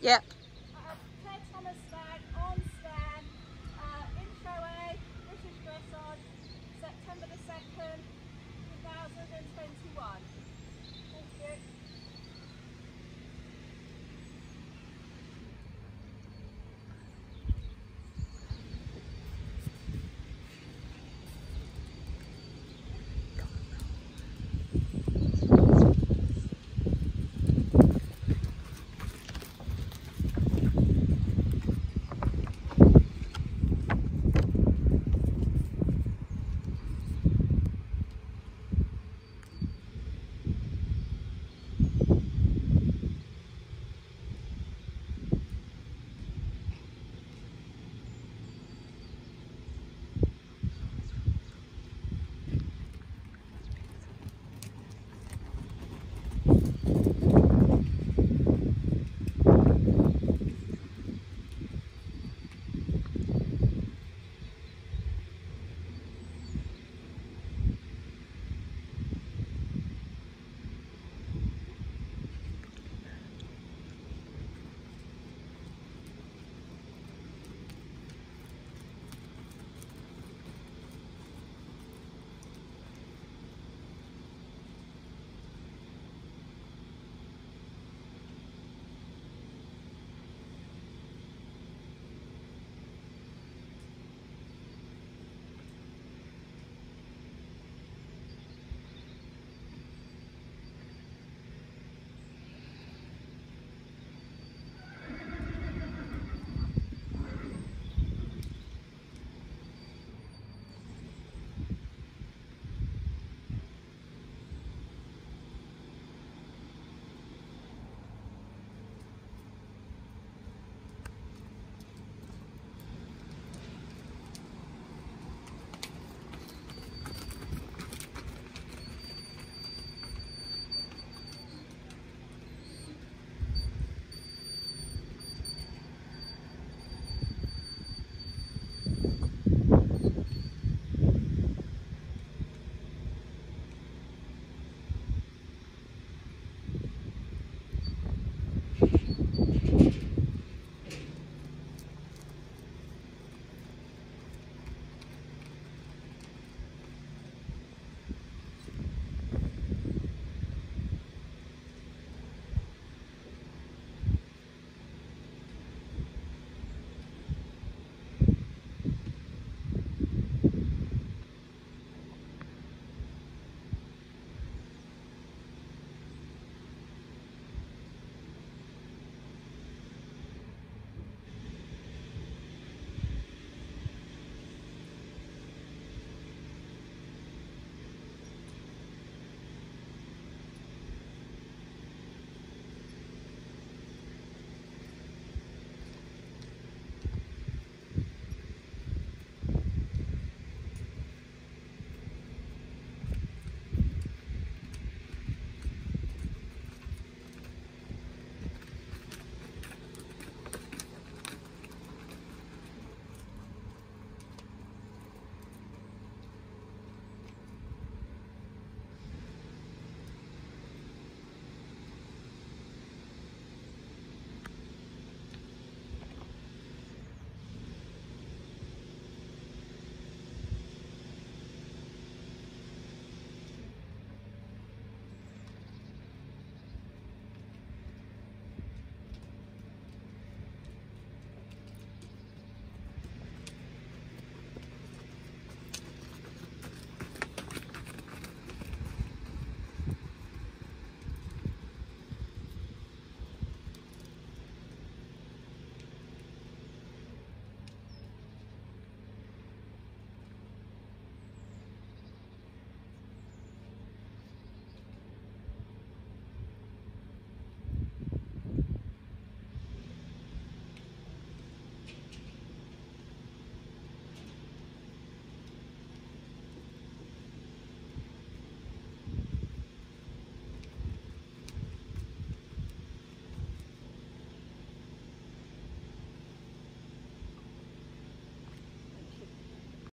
Yep.